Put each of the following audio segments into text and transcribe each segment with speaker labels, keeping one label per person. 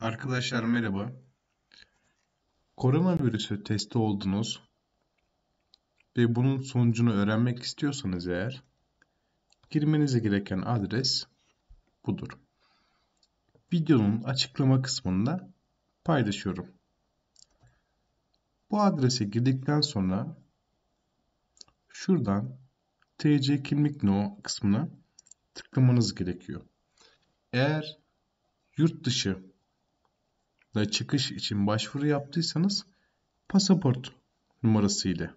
Speaker 1: Arkadaşlar merhaba. Koronavirüsü testi oldunuz ve bunun sonucunu öğrenmek istiyorsanız eğer girmenize gereken adres budur. Videonun açıklama kısmında paylaşıyorum. Bu adrese girdikten sonra şuradan TC kimlik no kısmına tıklamanız gerekiyor. Eğer yurt dışı da çıkış için başvuru yaptıysanız pasaport numarası ile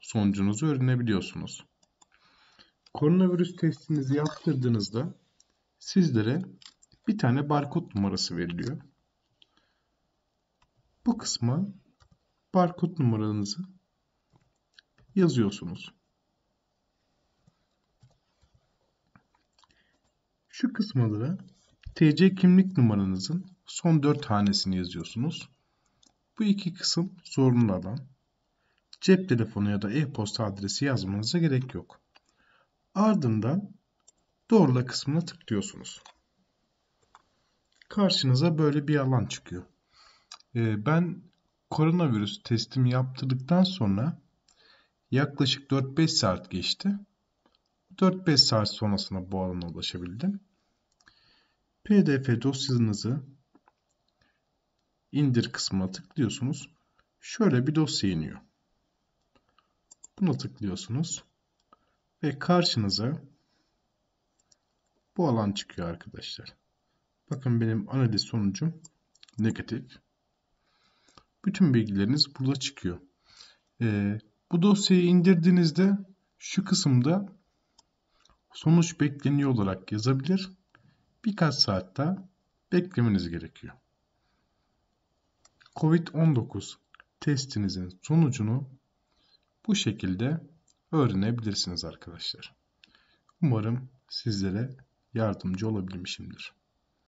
Speaker 1: sonucunuzu öğrenebiliyorsunuz. Koronavirüs testinizi yaptırdığınızda sizlere bir tane barkod numarası veriliyor. Bu kısma barkod numaranızı yazıyorsunuz. Şu kısma da TC kimlik numaranızın son 4 hanesini yazıyorsunuz. Bu iki kısım zorunlu alan. Cep telefonu ya da e-posta adresi yazmanıza gerek yok. Ardından doğrula kısmına tıklıyorsunuz. Karşınıza böyle bir alan çıkıyor. Ee, ben koronavirüs testimi yaptırdıktan sonra yaklaşık 4-5 saat geçti. 4-5 saat sonrasında bu alana ulaşabildim. PDF dosyanızı indir kısmına tıklıyorsunuz. Şöyle bir dosya iniyor. Buna tıklıyorsunuz. Ve karşınıza bu alan çıkıyor arkadaşlar. Bakın benim analiz sonucum negatif. Bütün bilgileriniz burada çıkıyor. Ee, bu dosyayı indirdiğinizde şu kısımda sonuç bekleniyor olarak yazabilir. Birkaç saat beklemeniz gerekiyor. COVID-19 testinizin sonucunu bu şekilde öğrenebilirsiniz arkadaşlar. Umarım sizlere yardımcı olabilmişimdir.